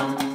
What?